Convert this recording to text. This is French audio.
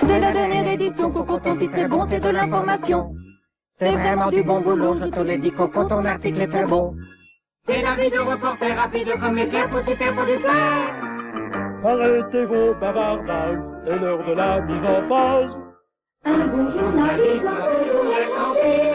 C'est la dernière édition, Coco, ton titre est bon, c'est de l'information. C'est vraiment du bon boulot, je te l'ai dit, Coco, ton article est très bon. C'est la vie de reporter rapide comme l'éclair, pour super pour du flair. Arrêtez vos bavardages, c'est l'heure de la mise en page. Un bon journaliste toujours en paix.